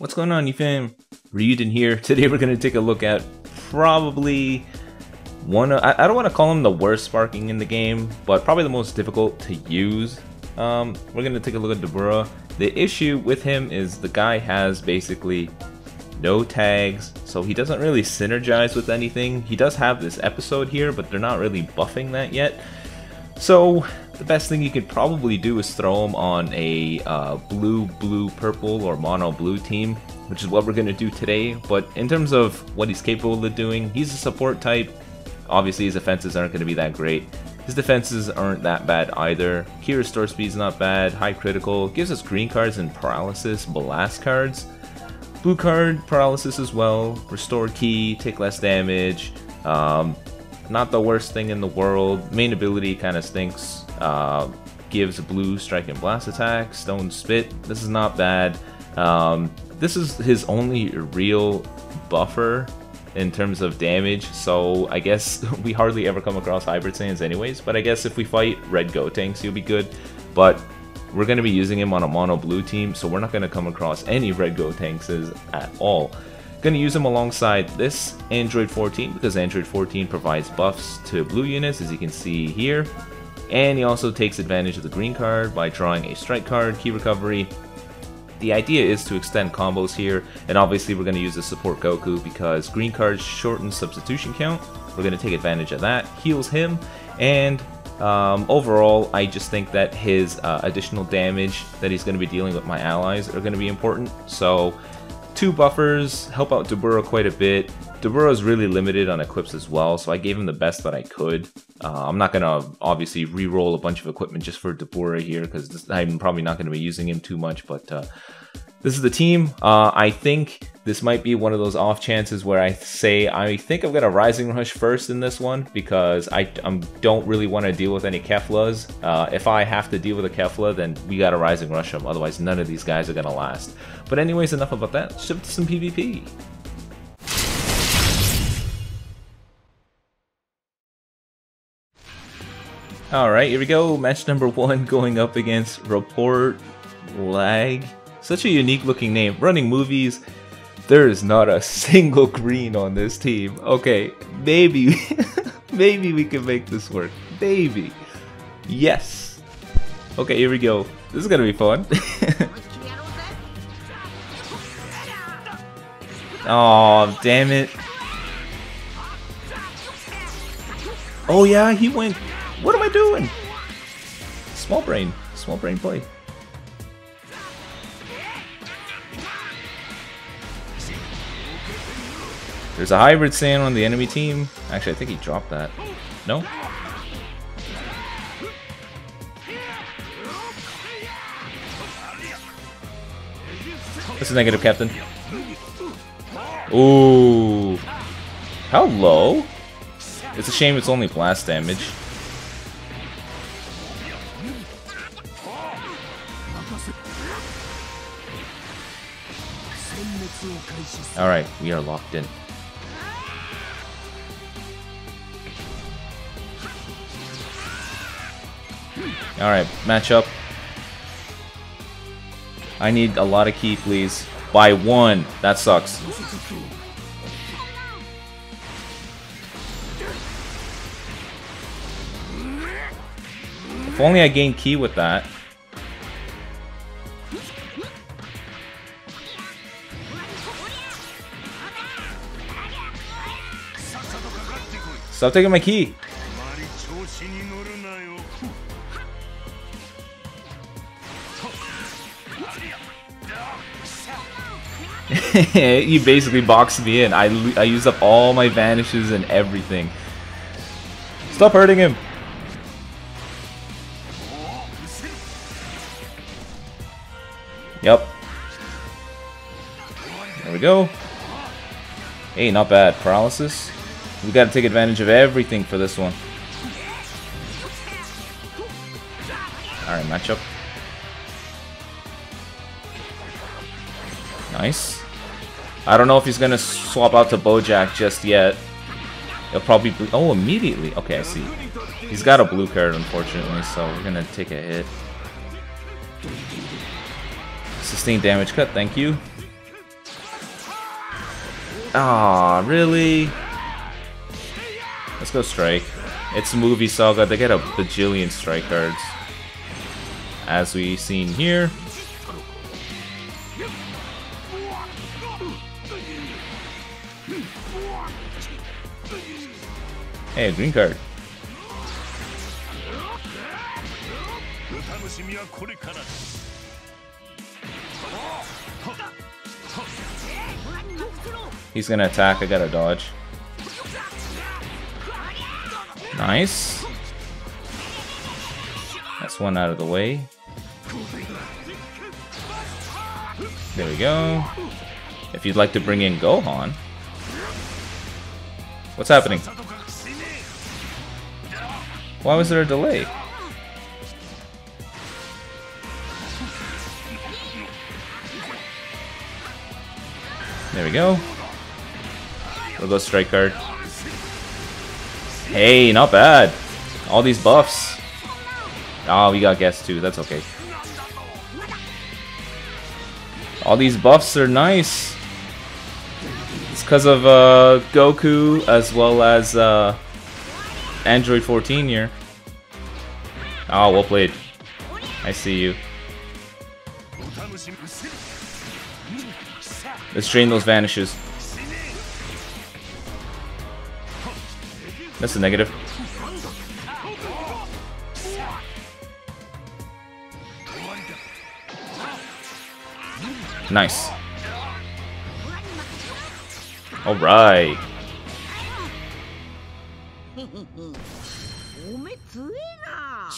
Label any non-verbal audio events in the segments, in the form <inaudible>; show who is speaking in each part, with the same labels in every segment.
Speaker 1: What's going on, you fam? Raiyuden here. <laughs> Today we're going to take a look at probably one of, I, I don't want to call him the worst sparking in the game, but probably the most difficult to use. Um, we're going to take a look at Dabura. The issue with him is the guy has basically no tags, so he doesn't really synergize with anything. He does have this episode here, but they're not really buffing that yet. So the best thing you could probably do is throw him on a uh, blue, blue, purple, or mono blue team, which is what we're going to do today. But in terms of what he's capable of doing, he's a support type. Obviously, his offenses aren't going to be that great. His defenses aren't that bad either. Key restore speed's not bad. High critical. Gives us green cards and paralysis, blast cards. Blue card, paralysis as well. Restore key, take less damage. Um, not the worst thing in the world. Main ability kind of stinks. Uh, gives blue strike and blast attack. Stone spit. This is not bad. Um, this is his only real buffer in terms of damage, so I guess <laughs> we hardly ever come across Hybrid Saiyans anyways, but I guess if we fight Red Gotenks, he'll be good. But we're going to be using him on a mono blue team, so we're not going to come across any Red Gotenks at all. Going to use them alongside this Android 14 because Android 14 provides buffs to blue units as you can see here. And he also takes advantage of the green card by drawing a strike card, key recovery. The idea is to extend combos here, and obviously we're going to use the support Goku because green cards shorten substitution count. We're going to take advantage of that, heals him, and um, overall, I just think that his uh, additional damage that he's going to be dealing with my allies are going to be important. So two buffers help out Dabura quite a bit. Dabura is really limited on equips as well, so I gave him the best that I could. Uh, I'm not going to obviously re-roll a bunch of equipment just for Dabura here, because I'm probably not going to be using him too much, but uh, this is the team. Uh, I think this might be one of those off chances where I say I think I've got a Rising Rush first in this one because I um, don't really want to deal with any Keflas. Uh, if I have to deal with a Kefla, then we got to Rising Rush them. Otherwise, none of these guys are going to last. But anyways, enough about that. Let's shift to some PvP. Alright, here we go. Match number one going up against Report Lag. Such a unique looking name. Running movies. There is not a <laughs> single green on this team. Okay, maybe, <laughs> maybe we can make this work. Maybe. Yes. Okay, here we go. This is gonna be fun. <laughs> oh, damn it. Oh yeah, he went. What am I doing? Small brain. Small brain play. There's a hybrid Saiyan on the enemy team. Actually, I think he dropped that. No? This is negative, Captain. Ooh. How low? It's a shame it's only blast damage. Alright, we are locked in. Alright, match up. I need a lot of key, please. By one. That sucks. If only I gained key with that. Stop taking my key. <laughs> you basically boxed me in. I, I used up all my vanishes and everything. Stop hurting him. Yep. There we go. Hey, not bad. Paralysis. We gotta take advantage of everything for this one. Alright, matchup. Nice. I don't know if he's gonna swap out to Bojack just yet. He'll probably... Oh, immediately. Okay, I see. He's got a blue card, unfortunately, so we're gonna take a hit. Sustained damage cut, thank you. Ah, really? Let's go strike. It's movie saga. They get a bajillion strike cards. As we seen here. A green card. He's gonna attack, I gotta dodge. Nice. That's one out of the way. There we go. If you'd like to bring in Gohan. What's happening? Why was there a delay? There we go. We'll go strike card. Hey, not bad. All these buffs. Oh, we got guess too. That's okay. All these buffs are nice. It's because of uh, Goku as well as uh, Android 14 here. Oh, ah, well played. I see you. Let's drain those vanishes. That's a negative. Nice. Alright.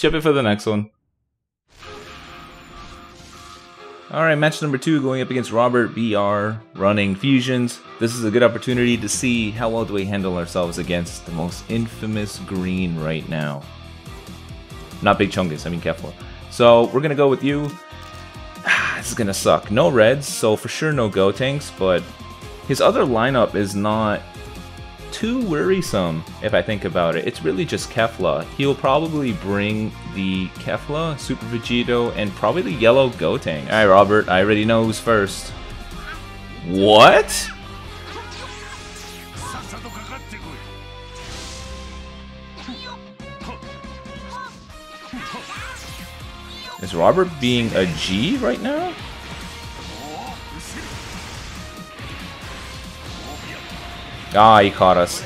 Speaker 1: Ship it for the next one. Alright, match number two going up against Robert BR running Fusions. This is a good opportunity to see how well do we handle ourselves against the most infamous green right now. Not Big Chungus, I mean Kefla. So we're gonna go with you. <sighs> this is gonna suck. No reds, so for sure no Gotenks, but his other lineup is not too worrisome if I think about it. It's really just Kefla. He'll probably bring the Kefla, Super Vegito, and probably the yellow Gotenk. Alright, Robert, I already know who's first. What? Is Robert being a G right now? Ah, he caught us.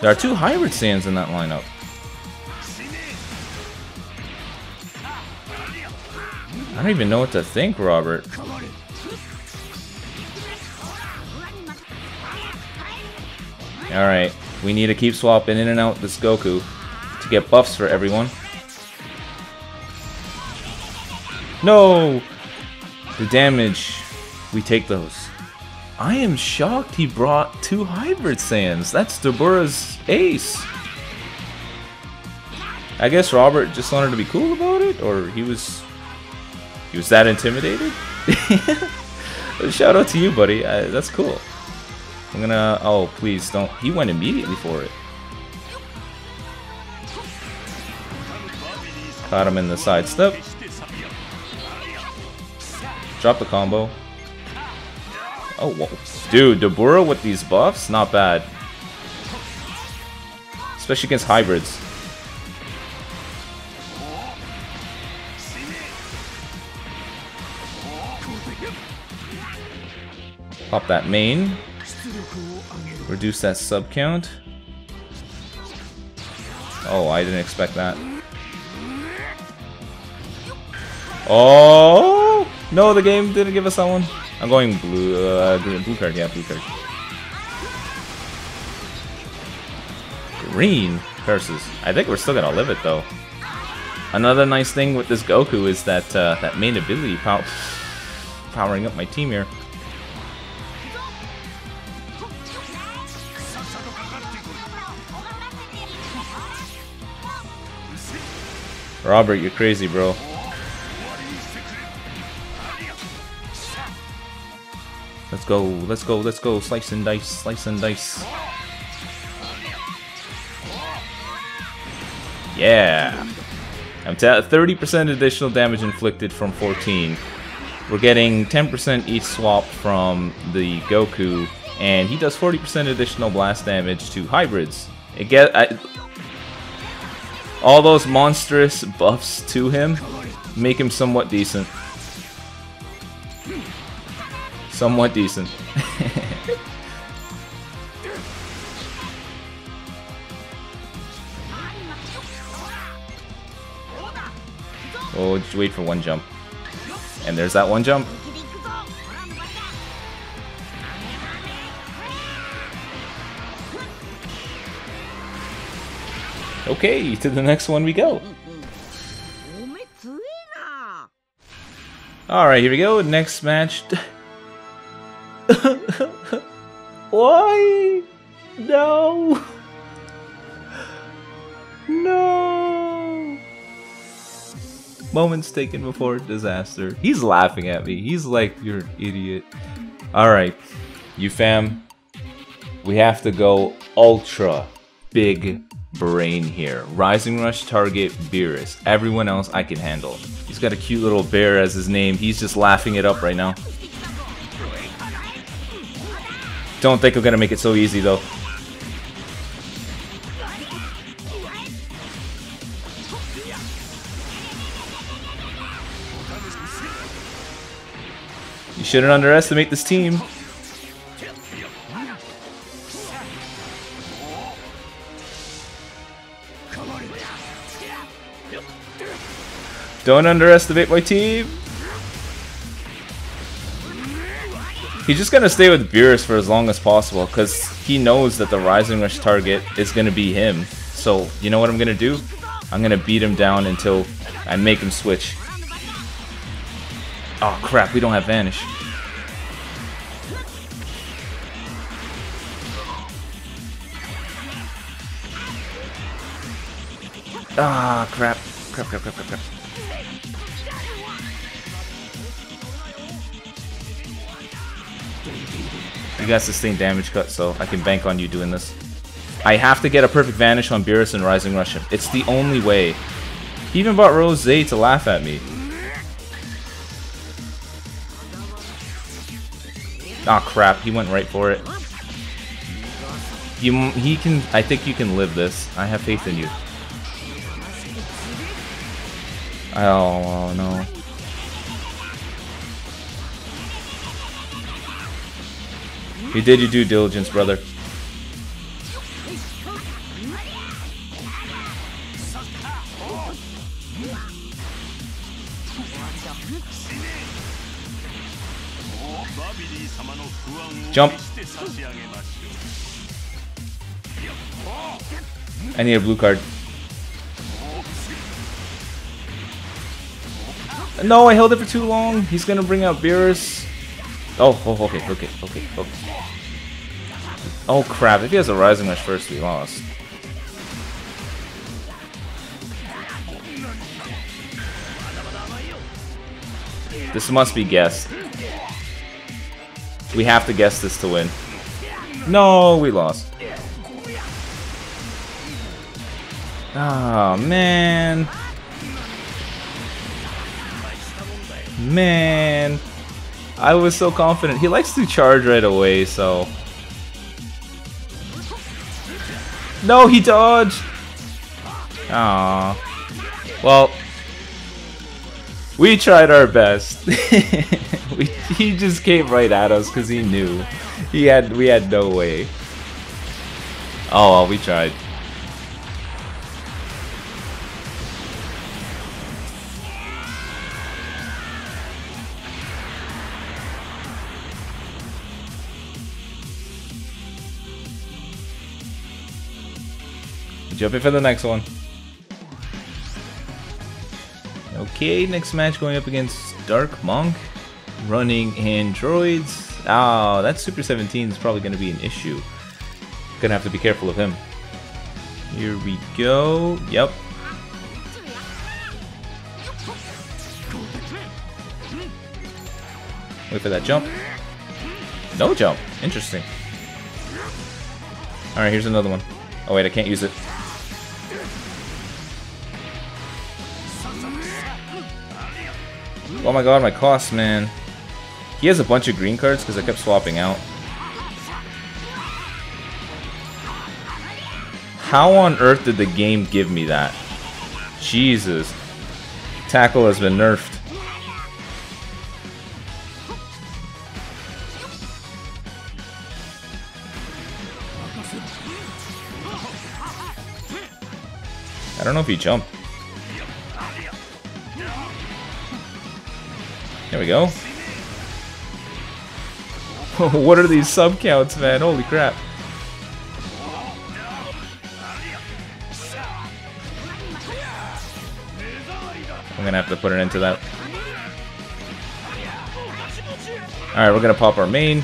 Speaker 1: There are two hybrid Saiyans in that lineup. I don't even know what to think, Robert. Alright, we need to keep swapping in and out this Goku to get buffs for everyone. No! The damage, we take those. I am shocked he brought two Hybrid Saiyans. That's Dabura's ace. I guess Robert just wanted to be cool about it, or he was he was that intimidated. <laughs> Shout out to you, buddy. Uh, that's cool. I'm gonna. Oh, please don't. He went immediately for it. Caught him in the side step. Drop the combo. Oh, whoa. Dude, Dabura with these buffs? Not bad. Especially against hybrids. Pop that main. Reduce that sub count. Oh, I didn't expect that. Oh! No, the game didn't give us that one. I'm going blue, uh, green, blue card, yeah, blue card. Green curses. I think we're still gonna live it though. Another nice thing with this Goku is that uh, that main ability pow powering up my team here. Robert, you're crazy, bro. Go, let's go, let's go. Slice and dice, slice and dice. Yeah. I'm 30% additional damage inflicted from 14. We're getting 10% each swap from the Goku and he does 40% additional blast damage to hybrids. It get I, all those monstrous buffs to him make him somewhat decent. Somewhat decent. <laughs> oh, just wait for one jump. And there's that one jump. Okay, to the next one we go. <laughs> Alright, here we go. Next match. <laughs> <laughs> Why? No. No. Moments taken before disaster. He's laughing at me. He's like, you're an idiot. Alright, you fam. We have to go ultra big brain here. Rising Rush target Beerus. Everyone else I can handle. He's got a cute little bear as his name. He's just laughing it up right now. Don't think I'm gonna make it so easy though. You shouldn't underestimate this team. Don't underestimate my team. He's just gonna stay with Beerus for as long as possible because he knows that the Rising Rush target is gonna be him. So, you know what I'm gonna do? I'm gonna beat him down until I make him switch. Oh crap, we don't have Vanish. Ah, crap. Crap, crap, crap, crap, crap. You got sustained damage cut, so I can bank on you doing this. I have to get a perfect vanish on Beerus and Rising Russian. It's the only way. He even bought Rose to laugh at me. Ah oh, crap, he went right for it. You, he can, I think you can live this. I have faith in you. Oh, oh no. You did your due diligence, brother. Jump. I need a blue card. No, I held it for too long. He's gonna bring out Beerus. Oh, oh, okay, okay, okay, okay. Oh crap, if he has a Rising Rush first, we lost. This must be guessed. We have to guess this to win. No, we lost. Oh, man. Man. I was so confident. He likes to charge right away, so... No, he dodged! Aww. Well, we tried our best. <laughs> we, he just came right at us because he knew. He had we had no way. Oh well, we tried. Jumping for the next one. Okay, next match going up against Dark Monk, running androids. Oh, that Super 17 is probably going to be an issue. Gonna have to be careful of him. Here we go. Yep. Wait for that jump. No jump. Interesting. Alright, here's another one. Oh wait, I can't use it. Oh my god, my cost, man. He has a bunch of green cards because I kept swapping out. How on earth did the game give me that? Jesus. Tackle has been nerfed. I don't know if he jumped. There we go. <laughs> what are these sub counts, man? Holy crap. I'm gonna have to put an end to that. Alright, we're gonna pop our main.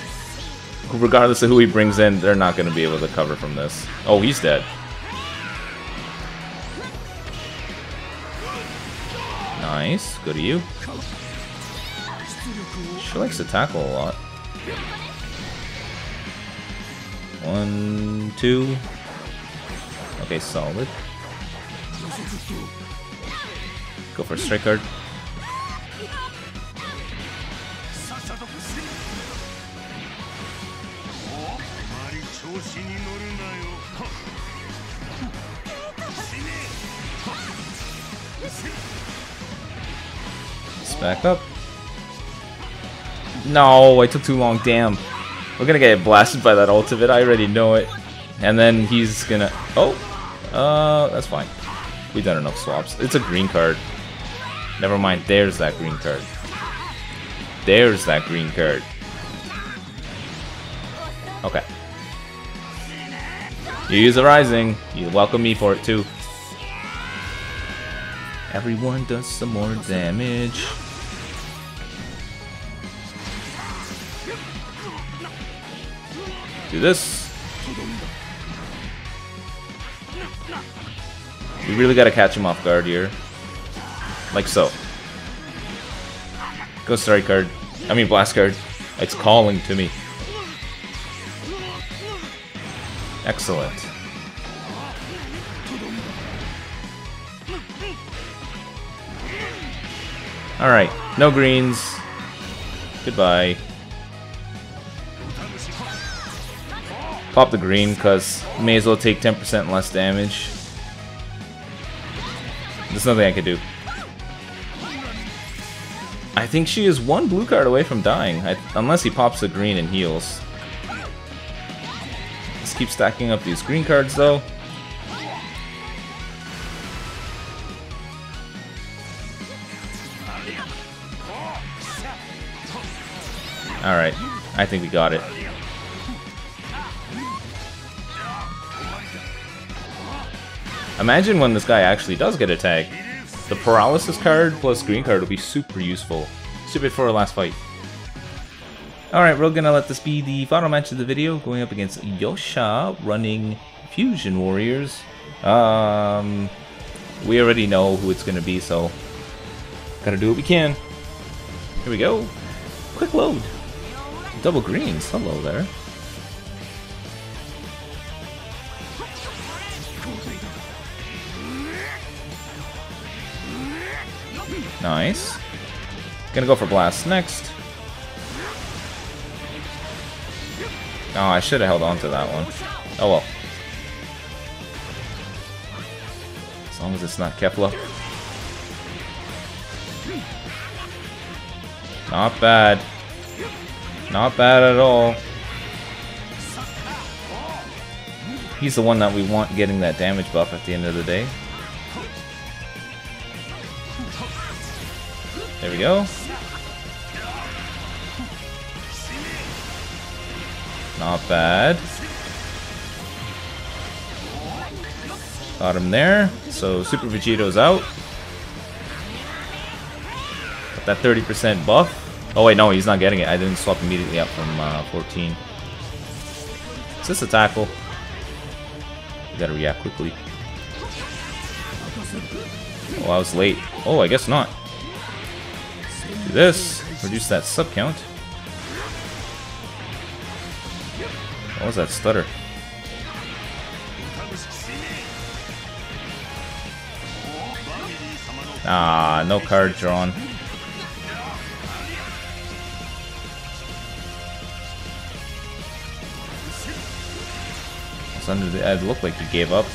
Speaker 1: Regardless of who he brings in, they're not gonna be able to cover from this. Oh, he's dead. Nice. Good to you. She likes to tackle a lot. One, two. Okay, solid. Go for a strike back up. No, I took too long. Damn. We're gonna get blasted by that ultimate. I already know it. And then he's gonna... Oh! Uh, that's fine. We've done enough swaps. It's a green card. Never mind, there's that green card. There's that green card. Okay. You use a rising. You welcome me for it too. Everyone does some more damage. Do this. We really gotta catch him off guard here. Like so. Go strike card. I mean blast card. It's calling to me. Excellent. Alright, no greens. Goodbye. Pop the green, because may as well take 10% less damage. There's nothing I can do. I think she is one blue card away from dying, I, unless he pops the green and heals. Let's keep stacking up these green cards though. Alright, I think we got it. Imagine when this guy actually does get a tag. The paralysis card plus green card will be super useful. Stupid for our last fight. Alright, we're gonna let this be the final match of the video, going up against Yosha, running Fusion Warriors. Um, we already know who it's gonna be, so gotta do what we can. Here we go. Quick load. Double greens. Hello there. Nice. Gonna go for blast next. Oh, I should have held on to that one. Oh well. As long as it's not Kefla. Not bad. Not bad at all. He's the one that we want getting that damage buff at the end of the day. There we go. Not bad. Got him there. So Super Vegeto's out. Got that 30% buff. Oh wait, no, he's not getting it. I didn't swap immediately up from uh, 14. Is this a tackle? We gotta react quickly. Oh, I was late. Oh, I guess not. This. Reduce that sub count. What was that stutter? Ah, no card drawn. It's under the. It looked like he gave up.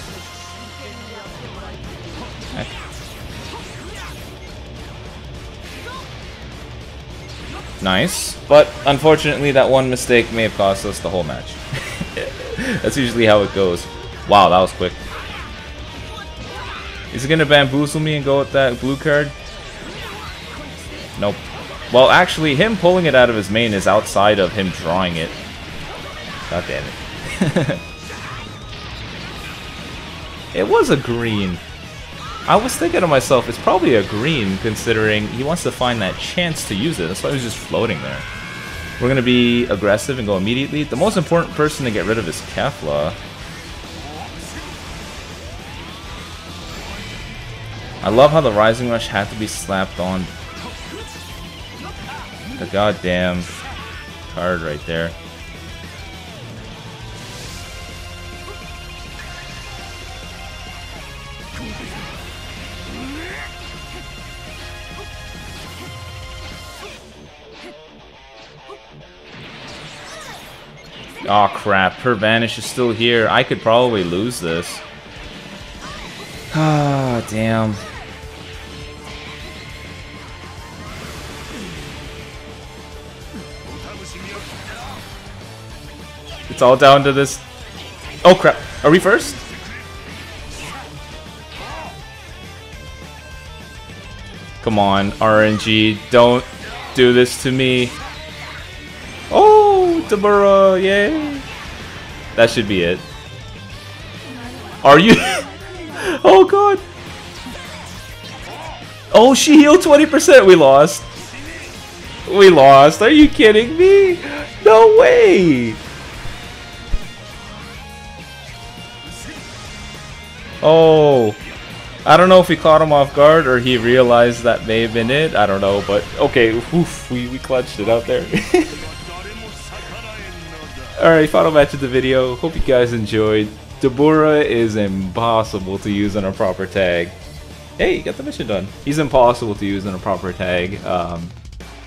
Speaker 1: Nice. But unfortunately, that one mistake may have cost us the whole match. <laughs> That's usually how it goes. Wow, that was quick. Is he gonna bamboozle me and go with that blue card? Nope. Well, actually, him pulling it out of his main is outside of him drawing it. God damn it. <laughs> it was a green. I was thinking to myself, it's probably a green, considering he wants to find that chance to use it. That's why he was just floating there. We're going to be aggressive and go immediately. The most important person to get rid of is Kefla. I love how the Rising Rush had to be slapped on the goddamn card right there. Oh crap, her vanish is still here. I could probably lose this. Ah, damn. It's all down to this. Oh crap, are we first? Come on, RNG, don't do this to me. Dabura, yay. That should be it. Are you? <laughs> oh god. Oh, she healed 20%. We lost. We lost. Are you kidding me? No way. Oh. I don't know if we caught him off guard or he realized that may have been it. I don't know, but okay. Oof, we, we clutched it out there. <laughs> Alright, final match of the video. Hope you guys enjoyed. Dabura is impossible to use on a proper tag. Hey, got the mission done. He's impossible to use on a proper tag. Um,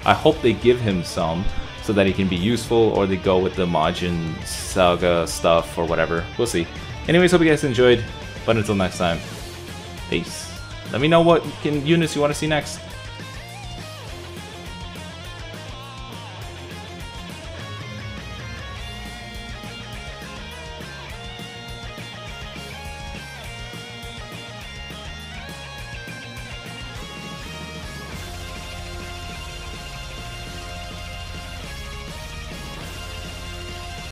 Speaker 1: I hope they give him some so that he can be useful or they go with the Majin Saga stuff or whatever. We'll see. Anyways, hope you guys enjoyed. But until next time, peace. Let me know what can, units you want to see next.